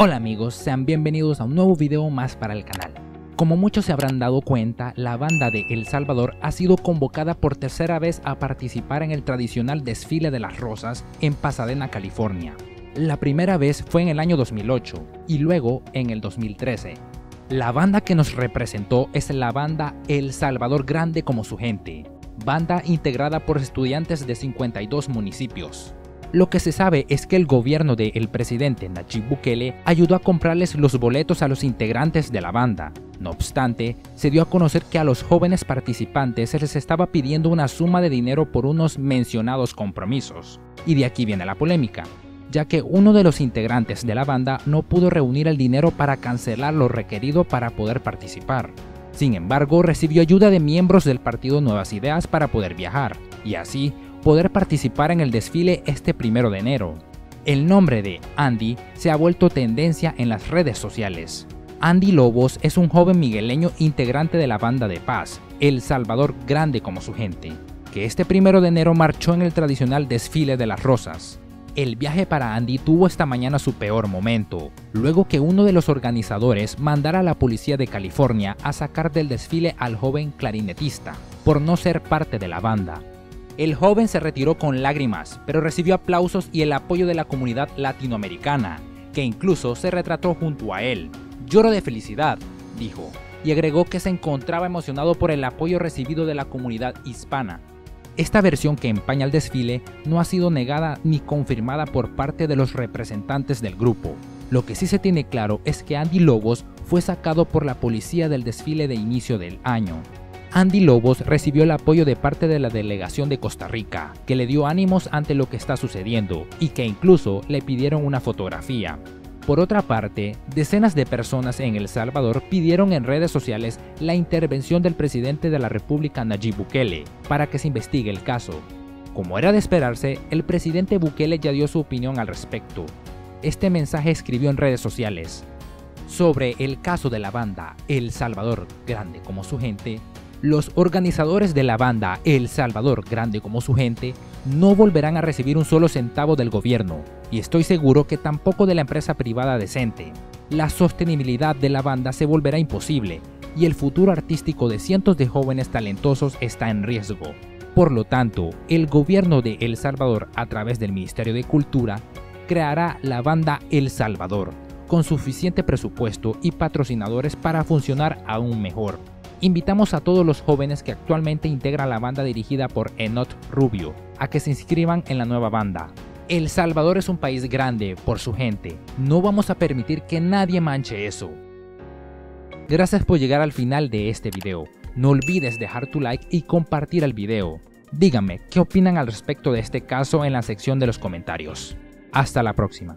Hola amigos, sean bienvenidos a un nuevo video más para el canal. Como muchos se habrán dado cuenta, la banda de El Salvador ha sido convocada por tercera vez a participar en el tradicional desfile de las rosas en Pasadena, California. La primera vez fue en el año 2008 y luego en el 2013. La banda que nos representó es la banda El Salvador Grande como su gente, banda integrada por estudiantes de 52 municipios. Lo que se sabe es que el gobierno del presidente Nayib Bukele ayudó a comprarles los boletos a los integrantes de la banda. No obstante, se dio a conocer que a los jóvenes participantes se les estaba pidiendo una suma de dinero por unos mencionados compromisos. Y de aquí viene la polémica, ya que uno de los integrantes de la banda no pudo reunir el dinero para cancelar lo requerido para poder participar. Sin embargo, recibió ayuda de miembros del partido Nuevas Ideas para poder viajar, y así poder participar en el desfile este primero de enero. El nombre de Andy se ha vuelto tendencia en las redes sociales. Andy Lobos es un joven migueleño integrante de la banda de paz, El Salvador Grande como su gente, que este primero de enero marchó en el tradicional desfile de las rosas. El viaje para Andy tuvo esta mañana su peor momento, luego que uno de los organizadores mandara a la policía de California a sacar del desfile al joven clarinetista, por no ser parte de la banda, el joven se retiró con lágrimas, pero recibió aplausos y el apoyo de la comunidad latinoamericana, que incluso se retrató junto a él. Lloro de felicidad, dijo, y agregó que se encontraba emocionado por el apoyo recibido de la comunidad hispana. Esta versión que empaña el desfile no ha sido negada ni confirmada por parte de los representantes del grupo. Lo que sí se tiene claro es que Andy Lobos fue sacado por la policía del desfile de inicio del año. Andy Lobos recibió el apoyo de parte de la delegación de Costa Rica, que le dio ánimos ante lo que está sucediendo y que incluso le pidieron una fotografía. Por otra parte, decenas de personas en El Salvador pidieron en redes sociales la intervención del presidente de la República Nayib Bukele para que se investigue el caso. Como era de esperarse, el presidente Bukele ya dio su opinión al respecto. Este mensaje escribió en redes sociales. Sobre el caso de la banda El Salvador, grande como su gente, los organizadores de la banda El Salvador, grande como su gente, no volverán a recibir un solo centavo del gobierno, y estoy seguro que tampoco de la empresa privada decente. La sostenibilidad de la banda se volverá imposible, y el futuro artístico de cientos de jóvenes talentosos está en riesgo. Por lo tanto, el gobierno de El Salvador, a través del Ministerio de Cultura, creará la banda El Salvador, con suficiente presupuesto y patrocinadores para funcionar aún mejor invitamos a todos los jóvenes que actualmente integran la banda dirigida por Enot Rubio a que se inscriban en la nueva banda. El Salvador es un país grande por su gente, no vamos a permitir que nadie manche eso. Gracias por llegar al final de este video, no olvides dejar tu like y compartir el video. Díganme qué opinan al respecto de este caso en la sección de los comentarios. Hasta la próxima.